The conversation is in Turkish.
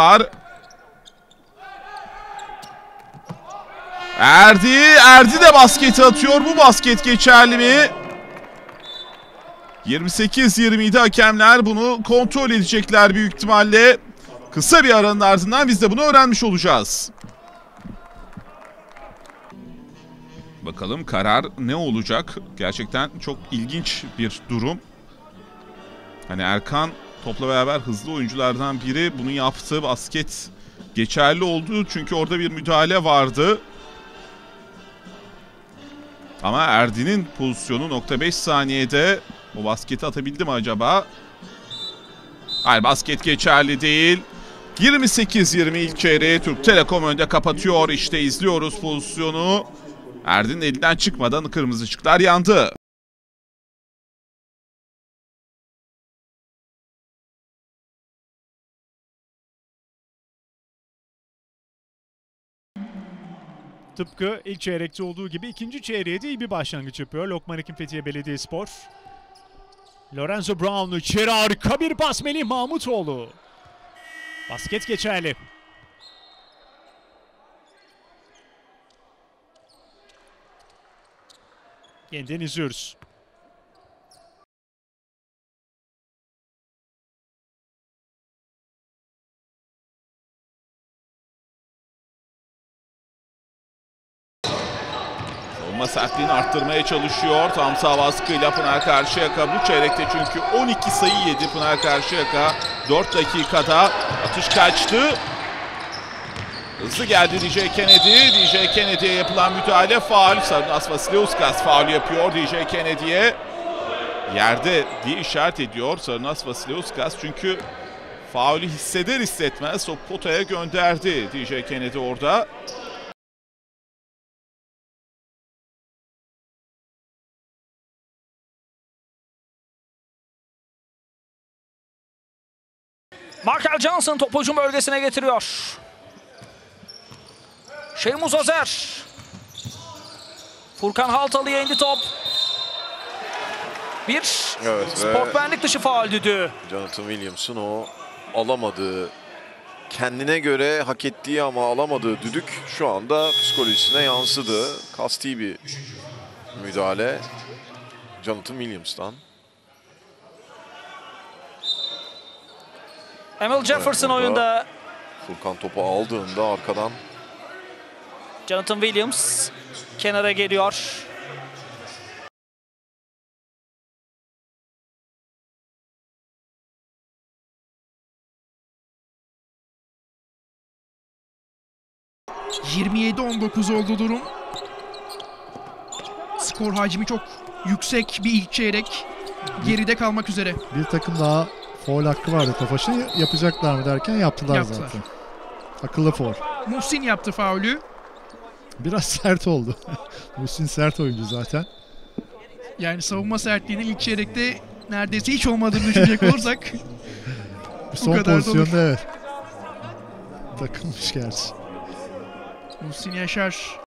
var. Erdi, Erdi de basketi atıyor. Bu basket geçerli mi? 28-27 hakemler bunu kontrol edecekler büyük ihtimalle. Kısa bir aranın ardından biz de bunu öğrenmiş olacağız. Bakalım karar ne olacak? Gerçekten çok ilginç bir durum. Hani Erkan topla beraber hızlı oyunculardan biri bunu yaptı. Basket geçerli oldu çünkü orada bir müdahale vardı. Ama Erdi'nin pozisyonu nokta 5 saniyede o basketi atabildi mi acaba? Hayır basket geçerli değil. 28-20 ilk çeyreği Türk Telekom önde kapatıyor. İşte izliyoruz pozisyonu. Erdin elinden çıkmadan kırmızı ışıklar yandı. Tıpkı ilk çeyrekte olduğu gibi ikinci çeyreğe de iyi bir başlangıç yapıyor Lokman Hekim Fethiye Belediyespor. Lorenzo Brown içeri harika bir pas Melih Mahmutoğlu. Basket geçerli. Yeniden izliyoruz. Savunma sertliğini arttırmaya çalışıyor. Tam sağ baskıyla Pınar Karşıyaka bu çeyrekte çünkü 12 sayı yedi Pınar Karşıyaka. 4 dakikada atış kaçtı. Hızlı geldi DJ Kennedy. DJ Kennedy'ye yapılan müdahale faul. Sarınas Vasileuskas faul yapıyor DJ Kennedy'ye. Yerde diye işaret ediyor Sarınas Vasileuskas çünkü faulü hisseder hissetmez o potaya gönderdi DJ Kennedy orada. Markel Johnson topu hücum bölgesine getiriyor. Şeymuz Özer. Furkan Haltalı'ya indi top. Bir Evet ve sportmenlik dışı faul düdüğü. Jonathan Williams'ın o alamadığı, kendine göre hak ettiği ama alamadığı düdük şu anda psikolojisine yansıdı. Kasti bir müdahale Jonathan Williams'tan. Emil Jefferson burada- oyunda. Furkan topu aldığında arkadan Jonathan Williams kenara geliyor. Cık, 27-19 oldu durum. Skor hacmi çok yüksek bir ilk çeyrek. Geride kalmak üzere. Bir takım daha foul hakkı vardı Tofaş'ın. Yapacaklar mı derken yaptılar, Yaptılar. zaten. Akıllı foul. Muhsin yaptı faulü. Biraz sert oldu. Muhsin sert oyuncu zaten. Yani savunma sertliğinin ilk çeyrekte neredeyse hiç olmadığını düşünecek olursak Son pozisyonda evet. Takılmış gerçi. Muhsin Yaşar